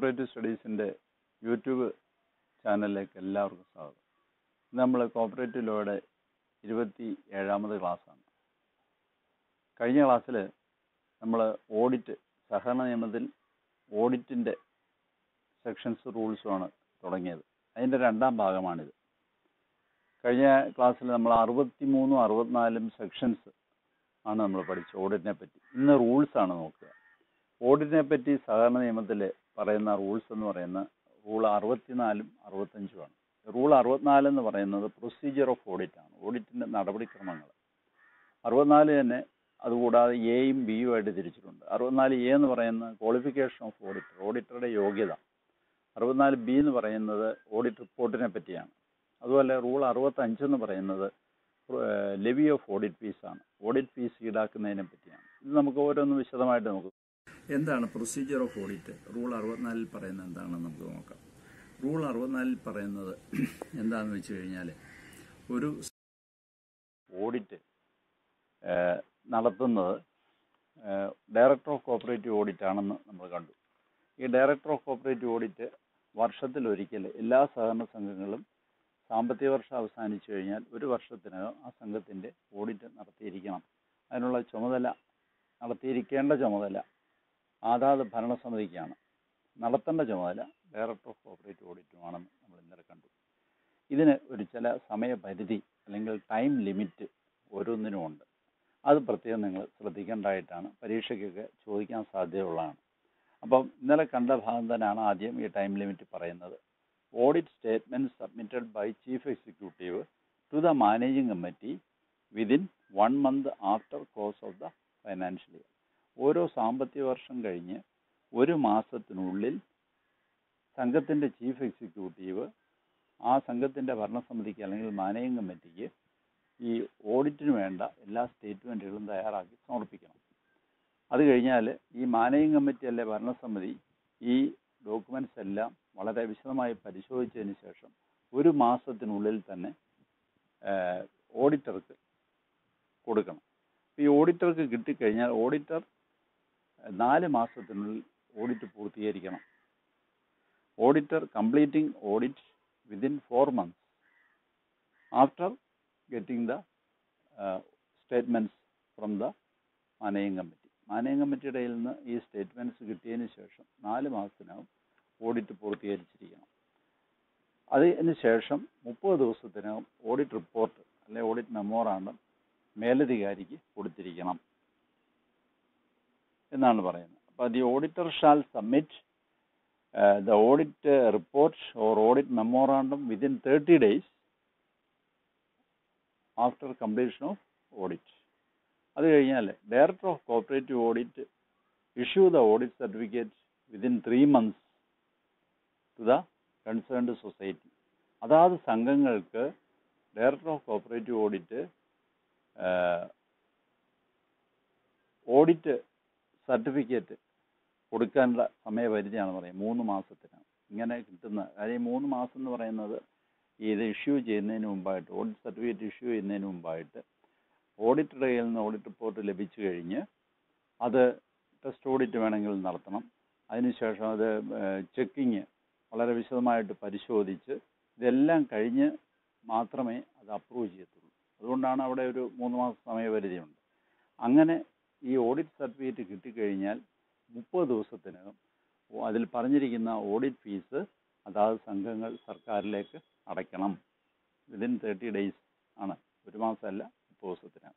Cooperative സ്റ്റഡീസിന്റെ YouTube ചാനലിലേക്ക് എല്ലാവർക്കും സ്വാഗതം. നമ്മൾ കോപ്പറേറ്റീവ് ലോയുടെ ഇരുപത്തി ഏഴാമത് ക്ലാസ്സാണ്. കഴിഞ്ഞ ക്ലാസ്സിൽ നമ്മൾ ഓഡിറ്റ് സഹകരണ നിയമത്തിൽ ഓഡിറ്റിന്റെ സെക്ഷൻസ് റൂൾസുമാണ് തുടങ്ങിയത്. അതിന്റെ രണ്ടാം ഭാഗമാണിത്. കഴിഞ്ഞ ക്ലാസ്സിൽ നമ്മൾ അറുപത്തി മൂന്നും അറുപത്തിനാലും സെക്ഷൻസ് ആണ് നമ്മൾ പഠിച്ചത് ഓഡിറ്റിനെ പറ്റി. ഇന്ന് റൂൾസാണ് നോക്കുക. ഓഡിറ്റിനെ പറ്റി സഹകരണ നിയമത്തിൽ പറയുന്ന റൂൾസ് എന്ന് പറയുന്ന റൂൾ അറുപത്തിനാലും അറുപത്തഞ്ചുമാണ്. റൂൾ അറുപത്തിനാല് എന്ന് പറയുന്നത് പ്രൊസീജിയർ ഓഫ് ഓഡിറ്റ് ആണ്. ഓഡിറ്റിന്റെ നടപടിക്രമങ്ങൾ അറുപത്തിനാല് തന്നെ അതുകൂടാതെ എയും ബിയും ആയിട്ട് തിരിച്ചിട്ടുണ്ട്. അറുപത്തിനാല് എ എന്ന് പറയുന്നത് ക്വാളിഫിക്കേഷൻ ഓഫ് ഓഡിറ്റർ ഓഡിറ്ററുടെ യോഗ്യത. അറുപത്തിനാല് ബി എന്ന് പറയുന്നത് ഓഡിറ്റ് റിപ്പോർട്ടിനെ പറ്റിയാണ്. അതുപോലെ റൂൾ അറുപത്തഞ്ച് എന്ന് പറയുന്നത് ലെവി ഓഫ് ഓഡിറ്റ് ഫീസാണ് ഓഡിറ്റ് ഫീസ് ഈടാക്കുന്നതിനെ പറ്റിയാണ്. ഇത് നമുക്ക് ഓരോന്ന് വിശദമായിട്ട് നമുക്ക് എന്താണ് പ്രൊസീജിയർ ഓഫ് ഓഡിറ്റ് റൂൾ അറുപത്തിനാലിൽ പറയുന്നത് എന്താണെന്ന് നമുക്ക് നോക്കാം. റൂൾ അറുപത്തിനാലിൽ പറയുന്നത് എന്താണെന്ന് വെച്ച് കഴിഞ്ഞാൽ ഒരു ഓഡിറ്റ് നടത്തുന്നത് ഡയറക്ടർ ഓഫ് കോപ്പറേറ്റീവ് ഓഡിറ്റ് ആണെന്ന് നമ്മൾ കണ്ടു. ഈ ഡയറക്ടർ ഓഫ് കോപ്പറേറ്റീവ് ഓഡിറ്റ് വർഷത്തിലൊരിക്കൽ എല്ലാ സഹകരണ സംഘങ്ങളും സാമ്പത്തിക വർഷം അവസാനിച്ചു കഴിഞ്ഞാൽ ഒരു വർഷത്തിനകം ആ സംഘത്തിന്റെ ഓഡിറ്റ് നടത്തിയിരിക്കണം. അതിനുള്ള ചുമതല നടത്തിയിരിക്കേണ്ട ചുമതല അതാത് ഭരണസമിതിക്കാണ്. നടത്തേണ്ട ചുമതല ഡയറക്ടർ ഓഫ് കോപ്പറേറ്റീവ് ഓഡിറ്റുമാണെന്ന് നമ്മൾ ഇന്നലെ കണ്ടു. ഇതിന് ഒരു ചില സമയപരിധി അല്ലെങ്കിൽ ടൈം ലിമിറ്റ് ഓരോന്നിനും ഉണ്ട്. അത് പ്രത്യേകം നിങ്ങൾ ശ്രദ്ധിക്കേണ്ടതായിട്ടാണ്. പരീക്ഷയ്ക്കൊക്കെ ചോദിക്കാൻ സാധ്യതയുള്ളതാണ്. അപ്പം ഇന്നലെ കണ്ട ഭാഗം തന്നെയാണ് ആദ്യം ഈ ടൈം ലിമിറ്റ് പറയുന്നത്. Audit statement submitted by chief executive to the managing committee within one month after close of the financial year ഓരോ സാമ്പത്തിക വർഷം കഴിഞ്ഞ് ഒരു മാസത്തിനുള്ളിൽ സംഘത്തിന്റെ ചീഫ് എക്സിക്യൂട്ടീവ് ആ സംഘത്തിന്റെ ഭരണസമിതിക്ക് അല്ലെങ്കിൽ മാനേജിംഗ് കമ്മിറ്റിക്ക് ഈ ഓഡിറ്റിന് വേണ്ട എല്ലാ സ്റ്റേറ്റ്മെന്റുകളും തയ്യാറാക്കി സമർപ്പിക്കണം. അത് കഴിഞ്ഞാൽ ഈ മാനേജിംഗ് കമ്മിറ്റി അല്ലെ ഭരണസമിതി ഈ ഡോക്യുമെന്റ്സ് എല്ലാം വളരെ വിശദമായി പരിശോധിച്ചതിന് ശേഷം ഒരു മാസത്തിനുള്ളിൽ തന്നെ ഓഡിറ്റർക്ക് കൊടുക്കണം. ഈ ഓഡിറ്റർക്ക് കിട്ടിക്കഴിഞ്ഞാൽ ഓഡിറ്റർ നാല് മാസത്തിനുള്ളിൽ audit പൂർത്തീകരിക്കണം. Auditor completing audit within four months. After getting the statements from the managing committee. Managing കമ്മിറ്റിയുടെ നിന്ന് ഈ സ്റ്റേറ്റ്മെന്റ്സ് കിട്ടിയതിന് ശേഷം നാല് മാസത്തിനകം ഓഡിറ്റ് പൂർത്തീകരിച്ചിരിക്കണം. അതിന് ശേഷം മുപ്പത് ദിവസത്തിനകം ഓഡിറ്റ് റിപ്പോർട്ട് അല്ലെങ്കിൽ ഓഡിറ്റ് മെമ്മോറാണ്ടം മേലധികാരിക്ക് കൊടുത്തിരിക്കണം. എന്നാണ് പറയുന്നത്. അപ്പോൾ the auditor shall submit the audit report or audit memorandum within thirty days after completion of audit. അത് കഴിഞ്ഞാൽ director of cooperative audit issue the audit certificate within three months to the concerned society. അതാത് സംഘങ്ങൾക്ക് director of cooperative audit audit certificate കൊടുക്കാനുള്ള സമയപരിധിയാണ് പറയുന്നത്. മൂന്ന് മാസത്തിനാണ്. ഇങ്ങനെ കിട്ടുന്ന കാര്യം മൂന്ന് മാസം എന്ന് പറയുന്നത് ഇത് ഇഷ്യൂ ചെയ്യുന്നതിന് മുമ്പായിട്ട് ഓഡിറ്റ് സർട്ടിഫിക്കറ്റ് ഇഷ്യൂ ചെയ്യുന്നതിന് മുമ്പായിട്ട് ഓഡിറ്ററുടെ കയ്യിൽ നിന്ന് ഓഡിറ്റ് റിപ്പോർട്ട് ലഭിച്ചു കഴിഞ്ഞ് അത് ടെസ്റ്റ് ഓഡിറ്റ് വേണമെങ്കിൽ നടത്തണം. അതിനുശേഷം അത് ചെക്കിങ് വളരെ വിശദമായിട്ട് പരിശോധിച്ച് ഇതെല്ലാം കഴിഞ്ഞ് മാത്രമേ അത് അപ്രൂവ് ചെയ്യത്തുള്ളൂ. അതുകൊണ്ടാണ് അവിടെ ഒരു മൂന്ന് മാസം സമയപരിധിയുണ്ട് അങ്ങനെ ഈ ഓഡിറ്റ് സർട്ടിഫിക്കറ്റ് കിട്ടിക്കഴിഞ്ഞാൽ മുപ്പത് ദിവസത്തിനകം അതിൽ പറഞ്ഞിരിക്കുന്ന ഓഡിറ്റ് ഫീസ് അതാത് സംഘങ്ങൾ സർക്കാരിലേക്ക് അടയ്ക്കണം. വിതിൻ തേർട്ടി ഡേയ്സ് ആണ്. ഒരു മാസമല്ല മുപ്പത് ദിവസത്തിനകം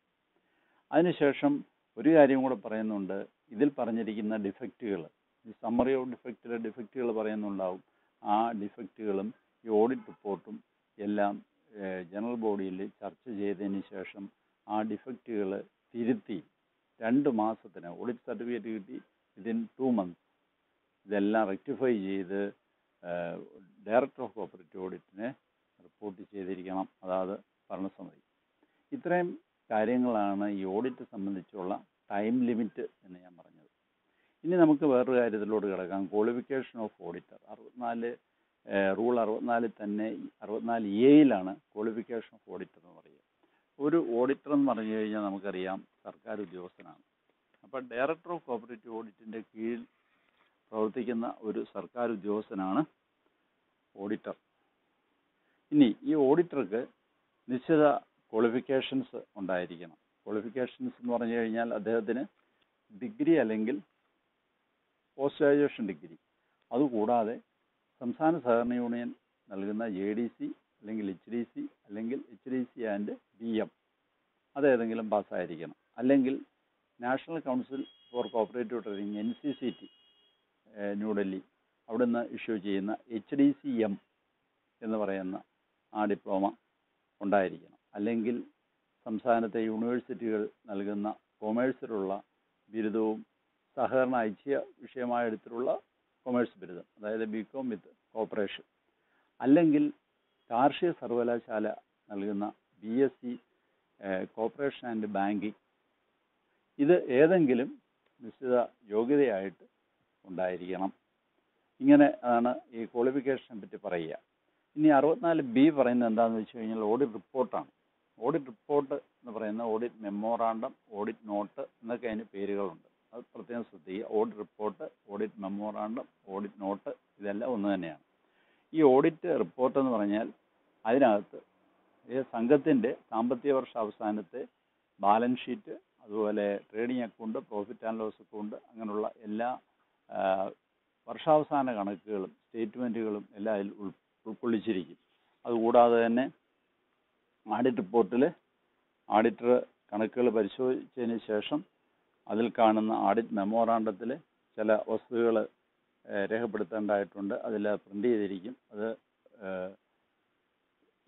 അതിനുശേഷം ഒരു കാര്യം കൂടെ പറയുന്നുണ്ട്. ഇതിൽ പറഞ്ഞിരിക്കുന്ന ഡിഫക്റ്റുകൾ ഈ സമ്മറി ഓഫ് ഡിഫക്റ്റിലെ ഡിഫക്റ്റുകൾ പറയുന്നുണ്ടാവും. ആ ഡിഫക്റ്റുകളും ഈ ഓഡിറ്റ് റിപ്പോർട്ടും എല്ലാം ജനറൽ ബോഡിയിൽ ചർച്ച ചെയ്തതിന് ശേഷം ആ ഡിഫക്റ്റുകൾ തിരുത്തി രണ്ട് മാസത്തിന് ഓഡിറ്റ് സർട്ടിഫിക്കറ്റ് കിട്ടി വിതിൻ ടു മന്ത്സ് ഇതെല്ലാം റെക്ടിഫൈ ചെയ്ത് ഡയറക്ടർ ഓഫ് കോപ്പറേറ്റീവ് ഓഡിറ്റിനെ റിപ്പോർട്ട് ചെയ്തിരിക്കണം. അതായത് ഭരണസമിതി. ഇത്രയും കാര്യങ്ങളാണ് ഈ ഓഡിറ്റ് സംബന്ധിച്ചുള്ള ടൈം ലിമിറ്റ് എന്ന് ഞാൻ പറഞ്ഞത്. ഇനി നമുക്ക് വേറൊരു കാര്യത്തിലോട്ട് കിടക്കാം. ക്വാളിഫിക്കേഷൻ ഓഫ് ഓഡിറ്റർ അറുപത്തിനാല് റൂൾ അറുപത്തിനാലിൽ തന്നെ അറുപത്തിനാല് എയിലാണ് ക്വാളിഫിക്കേഷൻ ഓഫ് ഓഡിറ്റർ എന്ന് പറയുക ഒരു ഓഡിറ്റർ എന്ന് പറഞ്ഞു കഴിഞ്ഞാൽ നമുക്കറിയാം സർക്കാർ ഉദ്യോഗസ്ഥനാണ്. അപ്പോൾ ഡയറക്ടർ ഓഫ് കോപ്പറേറ്റീവ് ഓഡിറ്റിന്റെ കീഴിൽ പ്രവർത്തിക്കുന്ന ഒരു സർക്കാർ ഉദ്യോഗസ്ഥനാണ് ഓഡിറ്റർ ഇനി ഈ ഓഡിറ്റർക്ക് നിശ്ചിത ക്വാളിഫിക്കേഷൻസ് ഉണ്ടായിരിക്കണം. ക്വാളിഫിക്കേഷൻസ് എന്ന് പറഞ്ഞു കഴിഞ്ഞാൽ അദ്ദേഹത്തിന് ഡിഗ്രി അല്ലെങ്കിൽ പോസ്റ്റ് ഗ്രാജുവേഷൻ ഡിഗ്രി അതുകൂടാതെ സംസ്ഥാന സഹകരണ യൂണിയൻ നൽകുന്ന എ ഡി സി അല്ലെങ്കിൽ എച്ച് ഡി സി അല്ലെങ്കിൽ H D C and B M അതേതെങ്കിലും പാസ്സായിരിക്കണം അല്ലെങ്കിൽ national council for cooperative training N C C T New Delhi അവിടുന്ന് ഇഷ്യൂ ചെയ്യുന്ന എച്ച് ഡി സി എം എന്ന് പറയുന്ന ആ ഡിപ്ലോമ ഉണ്ടായിരിക്കണം. അല്ലെങ്കിൽ സംസ്ഥാനത്തെ യൂണിവേഴ്സിറ്റികൾ നൽകുന്ന കൊമേഴ്സിലുള്ള ബിരുദവും സഹകരണ ഐച്ഛ്യ വിഷയമായ എടുത്തിട്ടുള്ള കൊമേഴ്സ് ബിരുദം അതായത് ബി കോം വിത്ത് കോപ്പറേഷൻ അല്ലെങ്കിൽ കാർഷിക സർവകലാശാല നൽകുന്ന B S C cooperation and banking ഇത് ഏതെങ്കിലും നിശ്ചിത യോഗ്യതയായിട്ട് ഉണ്ടായിരിക്കണം. ഇങ്ങനെ ആണ് ഈ ക്വാളിഫിക്കേഷനെ പറ്റി പറയുക. ഇനി അറുപത്തിനാല് ബി പറയുന്നത് എന്താണെന്ന് വെച്ച് കഴിഞ്ഞാൽ ഓഡിറ്റ് റിപ്പോർട്ടാണ് ഓഡിറ്റ് റിപ്പോർട്ട് എന്ന് പറയുന്ന ഓഡിറ്റ് മെമ്മോറാണ്ടം ഓഡിറ്റ് നോട്ട് എന്നൊക്കെ അതിന് പേരുകളുണ്ട്. അത് പ്രത്യേകം ശ്രദ്ധിക്കുക. Audit report audit memorandum audit note ഇതെല്ലാം ഒന്ന് തന്നെയാണ്. ഈ ഓഡിറ്റ് റിപ്പോർട്ട് എന്ന് പറഞ്ഞാൽ അതിനകത്ത്. ഈ സംഘത്തിന്റെ സാമ്പത്തിക വർഷ അവസാനത്തെ ബാലൻസ് ഷീറ്റ് അതുപോലെ trading account profit and loss account അങ്ങനെയുള്ള എല്ലാ വർഷാവസാന കണക്കുകളും സ്റ്റേറ്റ്മെന്റുകളും എല്ലാം അതിൽ ഉൾ ഉൾക്കൊള്ളിച്ചിരിക്കും. അതുകൂടാതെ തന്നെ ആഡിറ്റ് റിപ്പോർട്ടിൽ ആഡിറ്റർ കണക്കുകൾ പരിശോധിച്ചതിന് ശേഷം അതിൽ കാണുന്ന ആഡിറ്റ് മെമ്മോറാണ്ടത്തിൽ ചില വസ്തുതകൾ രേഖപ്പെടുത്തേണ്ടതായിട്ടുണ്ട്. അതിൽ പ്രിന്റ് ചെയ്തിരിക്കും. അത്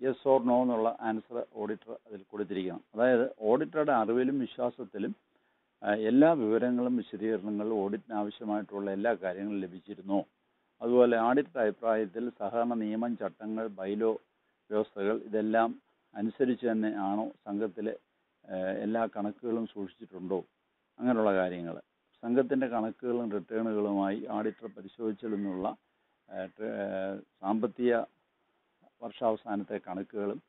യെസ് ഓർ നോ എന്നുള്ള ആൻസർ ഓഡിറ്റർ അതിൽ കൊടുത്തിരിക്കണം. അതായത് ഓഡിറ്ററുടെ അറിവിലും വിശ്വാസത്തിലും എല്ലാ വിവരങ്ങളും വിശദീകരണങ്ങളും ഓഡിറ്റിന് ആവശ്യമായിട്ടുള്ള എല്ലാ കാര്യങ്ങളും ലഭിച്ചിരുന്നു. അതുപോലെ ഓഡിറ്റ് അഭിപ്രായത്തിൽ സഹകരണ നിയമം ചട്ടങ്ങൾ ബൈലോ വ്യവസ്ഥകൾ ഇതെല്ലാം അനുസരിച്ച് തന്നെ ആണോ സംഘത്തിലെ എല്ലാ കണക്കുകളും സൂക്ഷിച്ചിട്ടുണ്ടോ? അങ്ങനെയുള്ള കാര്യങ്ങൾ. സംഘത്തിന്റെ കണക്കുകളും റിട്ടേണുകളുമായി ഓഡിറ്റർ ആ, സാമ്പത്തിക വർഷാവസാനത്തെ കണക്കുകളും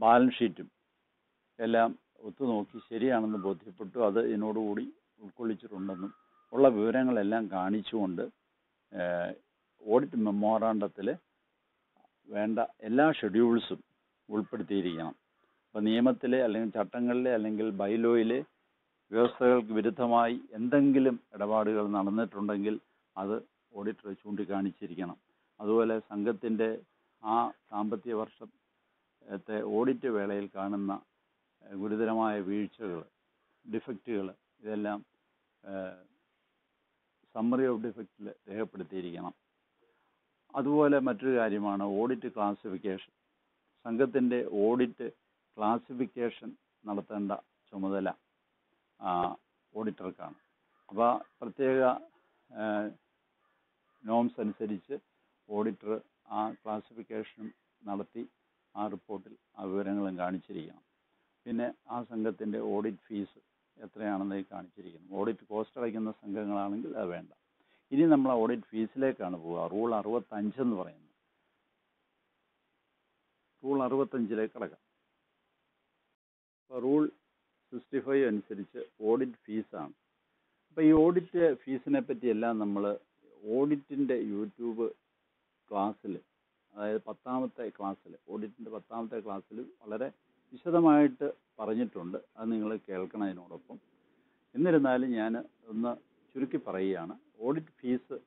ബാലൻസ് ഷീറ്റും എല്ലാം ഒത്തുനോക്കി ശരിയാണെന്ന് ബോധ്യപ്പെട്ടു. അത് ഇതിനോടുകൂടി ഉൾക്കൊള്ളിച്ചിട്ടുണ്ടെന്നും ഉള്ള വിവരങ്ങളെല്ലാം കാണിച്ചുകൊണ്ട് ഓഡിറ്റ് മെമ്മോറാണ്ടത്തിൽ വേണ്ട എല്ലാ ഷെഡ്യൂൾസും ഉൾപ്പെടുത്തിയിരിക്കണം. അപ്പോൾ നിയമത്തിലെ അല്ലെങ്കിൽ ചട്ടങ്ങളിലെ അല്ലെങ്കിൽ ബൈലോയിലെ വ്യവസ്ഥകൾക്ക് വിരുദ്ധമായി എന്തെങ്കിലും ഇടപാടുകൾ നടന്നിട്ടുണ്ടെങ്കിൽ അത് ഓഡിറ്റർ ചൂണ്ടിക്കാണിച്ചിരിക്കണം. അതുപോലെ സംഘത്തിന്റെ ആ സാമ്പത്തിക വർഷത്തെ ഓഡിറ്റ് വേളയിൽ കാണുന്ന ഗുരുതരമായ വീഴ്ചകൾ ഡിഫക്റ്റുകൾ ഇതെല്ലാം സമ്മറി ഓഫ് ഡിഫക്റ്റിൽ രേഖപ്പെടുത്തിയിരിക്കണം. അതുപോലെ മറ്റൊരു കാര്യമാണ് ഓഡിറ്റ് ക്ലാസിഫിക്കേഷൻ സംഘത്തിന്റെ ഓഡിറ്റ് ക്ലാസിഫിക്കേഷൻ നടത്തേണ്ട ചുമതല ഓഡിറ്റർക്കാണ് അപ്പോൾ പ്രത്യേക നോംസ് അനുസരിച്ച് ഓഡിറ്റർ ആ ക്ലാസിഫിക്കേഷനും നടത്തി ആ റിപ്പോർട്ടിൽ ആ വിവരങ്ങളും കാണിച്ചിരിക്കണം. പിന്നെ ആ സംഘത്തിന്റെ ഓഡിറ്റ് ഫീസ് എത്രയാണെന്ന് കാണിച്ചിരിക്കുന്നു. ഓഡിറ്റ് കോസ്റ്റ് അടയ്ക്കുന്ന സംഘങ്ങളാണെങ്കിൽ അത് വേണ്ട. ഇനി നമ്മൾ ഓഡിറ്റ് ഫീസിലേക്കാണ് പോവുക. റൂൾ അറുപത്തഞ്ച് എന്ന് പറയുന്നത് റൂൾ അറുപത്തഞ്ചിലേക്ക് കടക്കാം. അപ്പോൾ റൂൾ സിക്സ്റ്റി ഫൈവ് അനുസരിച്ച് ഓഡിറ്റ് ഫീസാണ് അപ്പോൾ ഈ ഓഡിറ്റ് ഫീസിനെ പറ്റിയെല്ലാം നമ്മൾ ഓഡിറ്റിന്റെ യൂട്യൂബ് ക്ലാസ്സിൽ അതായത് പത്താമത്തെ ക്ലാസ്സിൽ ഓഡിറ്റിന്റെ പത്താമത്തെ ക്ലാസ്സിൽ വളരെ വിശദമായിട്ട് പറഞ്ഞിട്ടുണ്ട്. അത് നിങ്ങൾ കേൾക്കണം അതിനോടൊപ്പം. എന്നിരുന്നാലും ഞാൻ ഒന്ന് ചുരുക്കി പറയുകയാണ്. ഓഡിറ്റ് ഫീസ്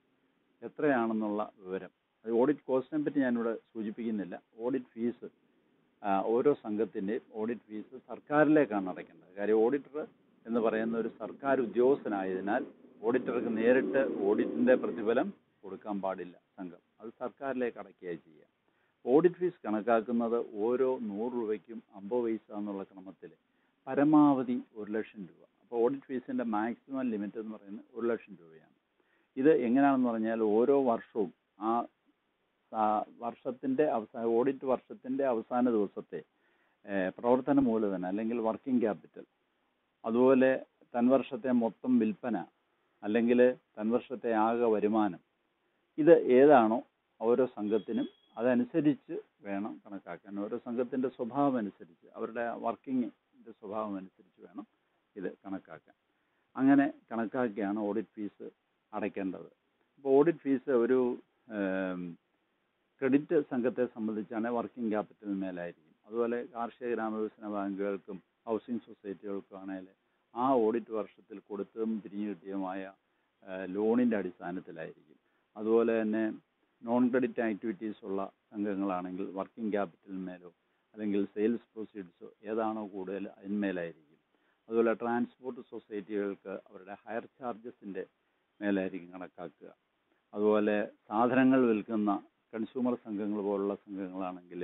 എത്രയാണെന്നുള്ള വിവരം. അത് ഓഡിറ്റ് കോസ്റ്റിനെ പറ്റി ഞാനിവിടെ സൂചിപ്പിക്കുന്നില്ല. ഓഡിറ്റ് ഫീസ് ഓരോ സംഘത്തിന്റെയും ഓഡിറ്റ് ഫീസ് സർക്കാരിലേക്കാണ് അടയ്ക്കേണ്ടത്. കാര്യം ഓഡിറ്റർ എന്ന് പറയുന്ന ഒരു സർക്കാർ ഉദ്യോഗസ്ഥനായതിനാൽ ഓഡിറ്റർക്ക് നേരിട്ട് ഓഡിറ്റിന്റെ പ്രതിഫലം കൊടുക്കാൻ പാടില്ല സംഘം. അത് സർക്കാരിലേക്ക് അടയ്ക്കുകയാണ് ചെയ്യുക ഓഡിറ്റ് ഫീസ് കണക്കാക്കുന്നത് ഓരോ നൂറ് രൂപയ്ക്കും അമ്പത് പൈസ എന്നുള്ള ക്രമത്തിൽ പരമാവധി ഒരു ലക്ഷം രൂപ. അപ്പോൾ ഓഡിറ്റ് ഫീസിന്റെ മാക്സിമം ലിമിറ്റ് എന്ന് പറയുന്നത് ഒരു ലക്ഷം രൂപയാണ്. ഇത് എങ്ങനെയാണെന്ന് പറഞ്ഞാൽ ഓരോ വർഷവും ആ വർഷത്തിന്റെ അവസാന ഓഡിറ്റ് വർഷത്തിന്റെ അവസാന ദിവസത്തെ പ്രവർത്തന മൂലധനം അല്ലെങ്കിൽ വർക്കിംഗ് ക്യാപിറ്റൽ അതുപോലെ തൻവർഷത്തെ മൊത്തം വിൽപ്പന അല്ലെങ്കിൽ തൻവർഷത്തെ ആകെ വരുമാനം ഇത് ഏതാണോ ഓരോ സംഘത്തിനും അതനുസരിച്ച് വേണം കണക്കാക്കാൻ. ഓരോ സംഘത്തിന്റെ സ്വഭാവം അനുസരിച്ച് അവരുടെ വർക്കിങ്ങിന്റെ സ്വഭാവം അനുസരിച്ച് വേണം ഇത് കണക്കാക്കാൻ. അങ്ങനെ കണക്കാക്കിയാണ് ഓഡിറ്റ് ഫീസ് അടയ്ക്കേണ്ടത്. ഇപ്പോൾ ഓഡിറ്റ് ഫീസ് ഒരു ക്രെഡിറ്റ് സംഘത്തെ സംബന്ധിച്ചാണ് വർക്കിംഗ് ക്യാപിറ്റൽ മേലായിരിക്കും. അതുപോലെ കാർഷിക ഗ്രാമവികസന ബാങ്കുകൾക്കും ഹൗസിംഗ് സൊസൈറ്റികൾക്കും ആണെങ്കിൽ ആ ഓഡിറ്റ് വർഷത്തിൽ കൊടുത്തതും തിരിഞ്ഞു കിട്ടിയതുമായ ലോണിന്റെ അടിസ്ഥാനത്തിലായിരിക്കും. അതുപോലെ തന്നെ നോൺ ക്രെഡിറ്റ് ആക്ടിവിറ്റീസ് ഉള്ള സംഘങ്ങളാണെങ്കിൽ വർക്കിംഗ് ക്യാപിറ്റലിന്മേലോ അല്ലെങ്കിൽ സെയിൽസ് പ്രൊസീഡ്സോ ഏതാണോ കൂടുതൽ അതിന്മേലായിരിക്കും. അതുപോലെ ട്രാൻസ്പോർട്ട് സൊസൈറ്റികൾക്ക് അവരുടെ ഹയർ ചാർജസിന്റെ മേലായിരിക്കും കണക്കാക്കുക. അതുപോലെ സാധനങ്ങൾ വിൽക്കുന്ന കൺസ്യൂമർ സംഘങ്ങൾ പോലുള്ള സംഘങ്ങളാണെങ്കിൽ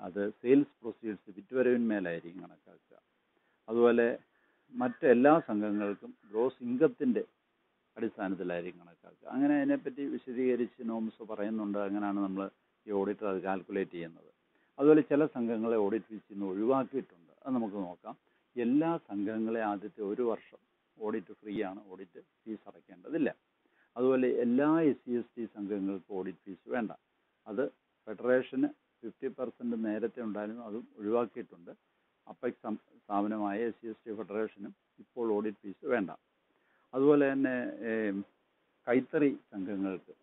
അത് സെയിൽസ് പ്രൊസീഡ്സ് വിറ്റുവരവിന്മേലായിരിക്കും കണക്കാക്കുക. അതുപോലെ മറ്റെല്ലാ സംഘങ്ങൾക്കും ഗ്രോസ് ഇൻകത്തിന്റെ അടിസ്ഥാനത്തിലായിരിക്കും കണക്കാക്കുക അങ്ങനെ അതിനെപ്പറ്റി വിശദീകരിച്ച് നോംസ് പറയുന്നുണ്ട്. അങ്ങനെയാണ് നമ്മൾ ഈ ഓഡിറ്റർ അത് കാൽക്കുലേറ്റ് ചെയ്യുന്നത്. അതുപോലെ ചില സംഘങ്ങളെ ഓഡിറ്റ് ഫീസ് ഇന്ന് ഒഴിവാക്കിയിട്ടുണ്ട്. അത് നമുക്ക് നോക്കാം. എല്ലാ സംഘങ്ങളെ ആദ്യത്തെ ഒരു വർഷം ഓഡിറ്റ് ഫ്രീ ആണ് ഓഡിറ്റ് ഫീസ് അടയ്ക്കേണ്ടതില്ല. അതുപോലെ എല്ലാ എസ് സി എസ് ടി സംഘങ്ങൾക്കും ഓഡിറ്റ് ഫീസ് വേണ്ട. അത് ഫെഡറേഷന് ഫിഫ്റ്റി പെർസെന്റ് നേരത്തെ ഉണ്ടായിരുന്നു. അതും ഒഴിവാക്കിയിട്ടുണ്ട്. അപ്പം സ്ഥാപനമായ എസ് സി എസ് ടി ഫെഡറേഷനും ഇപ്പോൾ ഓഡിറ്റ് ഫീസ് വേണ്ട. അതുപോലെ തന്നെ കൈത്തറി സംഘങ്ങൾക്ക്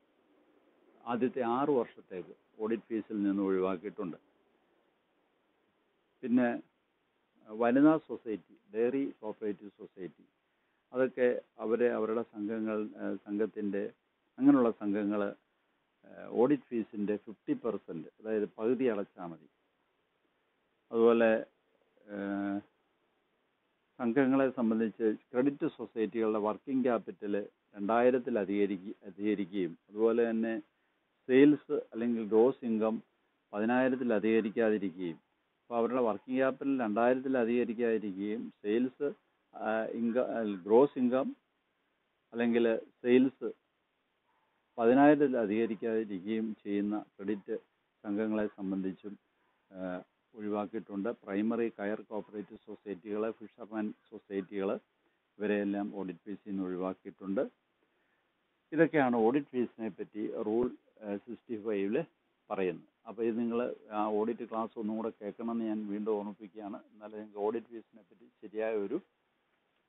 ആദ്യത്തെ ആറ് വർഷത്തേക്ക് ഓഡിറ്റ് ഫീസിൽ നിന്ന് ഒഴിവാക്കിയിട്ടുണ്ട്. പിന്നെ വനിതാ സൊസൈറ്റി ഡെയറി കോപ്പറേറ്റീവ് സൊസൈറ്റി അതൊക്കെ അവരെ അവരുടെ സംഘങ്ങൾ സംഘത്തിന്റെ അങ്ങനെയുള്ള സംഘങ്ങൾ ഓഡിറ്റ് ഫീസിന്റെ ഫിഫ്റ്റി പെർസെന്റ് അതായത് പകുതി അടച്ചാൽ മതി. അതുപോലെ സംഘങ്ങളെ സംബന്ധിച്ച് ക്രെഡിറ്റ് സൊസൈറ്റികളുടെ വർക്കിംഗ് ക്യാപിറ്റൽ രണ്ടായിരത്തിൽ അധികരിക്കുക അധികരിക്കുകയും അതുപോലെ തന്നെ സെയിൽസ് അല്ലെങ്കിൽ ഗ്രോസ് ഇൻകം പതിനായിരത്തിൽ അധികരിക്കാതിരിക്കുകയും അപ്പോൾ അവരുടെ വർക്കിംഗ് ക്യാപിറ്റൽ രണ്ടായിരത്തിൽ അധികരിക്കാതിരിക്കുകയും സെയിൽസ് ഇൻകം ഗ്രോസ് ഇൻകം അല്ലെങ്കിൽ സെയിൽസ് പതിനായിരത്തിൽ അധികരിക്കാതിരിക്കുകയും ചെയ്യുന്ന ക്രെഡിറ്റ് സംഘങ്ങളെ സംബന്ധിച്ചും ഒഴിവാക്കിയിട്ടുണ്ട്. പ്രൈമറി കയർ കോപ്പറേറ്റീവ് സൊസൈറ്റികൾ ഫിഷർമാൻ സൊസൈറ്റികൾ ഇവരെയെല്ലാം ഓഡിറ്റ് ഫീസിൽ നിന്ന് ഒഴിവാക്കിയിട്ടുണ്ട്. ഇതൊക്കെയാണ് ഓഡിറ്റ് ഫീസിനെ പറ്റി റൂൾ സിക്സ്റ്റി ഫൈവിൽ പറയുന്നത്. അപ്പോൾ ഇത് നിങ്ങൾ ആ ഓഡിറ്റ് ക്ലാസ് ഒന്നും കൂടെ കേൾക്കണമെന്ന് ഞാൻ വീണ്ടും ഓർമ്മിപ്പിക്കുകയാണ്. എന്നാലേ നിങ്ങൾക്ക് ഓഡിറ്റ് ഫീസിനെ പറ്റി ശരിയായ ഒരു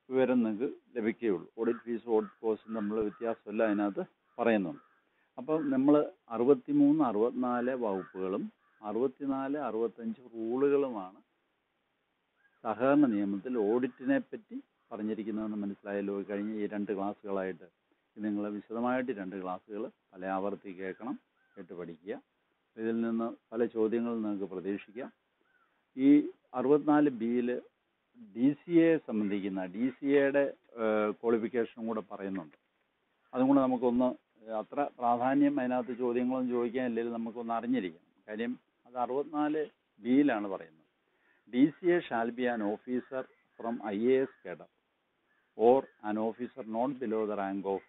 വിവരം നിങ്ങൾക്ക് ലഭിക്കുകയുള്ളൂ. ഓഡിറ്റ് ഫീസ് ഓഡിറ്റ് കോസ്റ്റും നമ്മൾ വ്യത്യാസമല്ല അതിനകത്ത് പറയുന്നുണ്ട് അപ്പം നമ്മൾ അറുപത്തിമൂന്ന് അറുപത്തിനാല് വകുപ്പുകളും അറുപത്തിനാല് അറുപത്തഞ്ച് റൂളുകളുമാണ് സഹകരണ നിയമത്തിൽ ഓഡിറ്റിനെ പറ്റി പറഞ്ഞിരിക്കുന്നതെന്ന് മനസ്സിലായല്ലോ. കഴിഞ്ഞ ഈ രണ്ട് ക്ലാസ്സുകളായിട്ട് നിങ്ങൾ വിശദമായിട്ട് രണ്ട് ക്ലാസ്സുകൾ പല ആവർത്തി കേൾക്കണം കേട്ട് പഠിക്കുക. ഇതിൽ നിന്ന് പല ചോദ്യങ്ങളും നിങ്ങൾക്ക് പ്രതീക്ഷിക്കാം. ഈ അറുപത്തിനാല് ബിയിൽ ഡി സി എ സംബന്ധിക്കുന്ന ഡി സി എയുടെ ക്വാളിഫിക്കേഷനും കൂടെ പറയുന്നുണ്ട്. അതും കൂടെ നമുക്കൊന്ന് അത്ര പ്രാധാന്യം അതിനകത്ത് ചോദ്യങ്ങളൊന്നും ചോദിക്കാനില്ലെങ്കിൽ നമുക്കൊന്ന് അറിഞ്ഞിരിക്കണം. കാര്യം അത് അറുപത്തിനാല് ബിയിലാണ് പറയുന്നത്. D C A shall be an officer from I A S cadre or an officer not below the rank of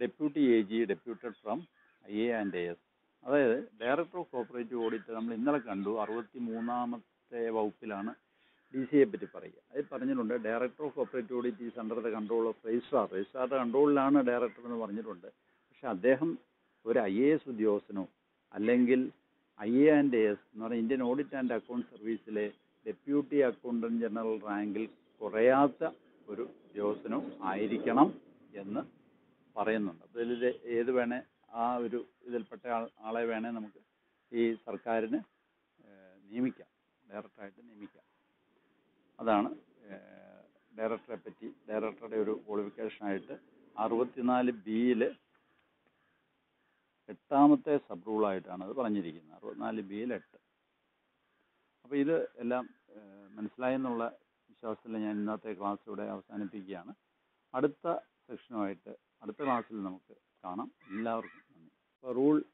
deputy A G deputed from I A and A S അതായത് ഡയറക്ടർ ഓഫ് കോപ്പറേറ്റീവ് ഓഡിറ്റ് നമ്മൾ ഇന്നലെ കണ്ടു. അറുപത്തി മൂന്നാമത്തെ വകുപ്പിലാണ് D C A പറ്റി പറയുക. അതിൽ പറഞ്ഞിട്ടുണ്ട് director of cooperative audit is under the control of registrar രജിസ്ട്രാറുടെ കൺട്രോളിലാണ് ഡയറക്ടർ എന്ന് പറഞ്ഞിട്ടുണ്ട്. പക്ഷെ അദ്ദേഹം ഒരു ഐ എ എസ് ഉദ്യോഗസ്ഥനോ അല്ലെങ്കിൽ ഐ എ ആൻഡ് എസ് എന്ന് പറഞ്ഞ ഇന്ത്യൻ ഓഡിറ്റ് ആൻഡ് അക്കൗണ്ട് സർവീസിലെ ഡെപ്യൂട്ടി അക്കൗണ്ടന്റ് ജനറൽ റാങ്കിൽ കുറയാത്ത ഒരു ഉദ്യോഗസ്ഥനോ ആയിരിക്കണം എന്ന് പറയുന്നുണ്ട്. അപ്പോൾ ഇതിൽ ഏത് വേണേ ആ ഒരു ഇതിൽപ്പെട്ട ആൾ- ആളെ വേണേ നമുക്ക് ഈ സർക്കാരിന് നിയമിക്കാം. ഡയറക്ടറായിട്ട് നിയമിക്കാം. അതാണ് ഡയറക്ടറെ പറ്റി ഡയറക്ടറുടെ ഒരു ക്വാളിഫിക്കേഷനായിട്ട് അറുപത്തിനാല് ബിയിൽ എട്ടാമത്തെ സബ് റൂളായിട്ടാണ് അത് പറഞ്ഞിരിക്കുന്നത്. അറുപത്തിനാല് ബിയിൽ എട്ട്. അപ്പോൾ ഇത് എല്ലാം മനസ്സിലായെന്നുള്ള വിശ്വാസത്തിൽ ഞാൻ ഇന്നത്തെ ക്ലാസ് ഇവിടെ അവസാനിപ്പിക്കുകയാണ്. അടുത്ത സെക്ഷനുമായിട്ട് അടുത്ത ക്ലാസ്സിൽ നമുക്ക് കാണാം. എല്ലാവർക്കും നന്ദി. റൂൾ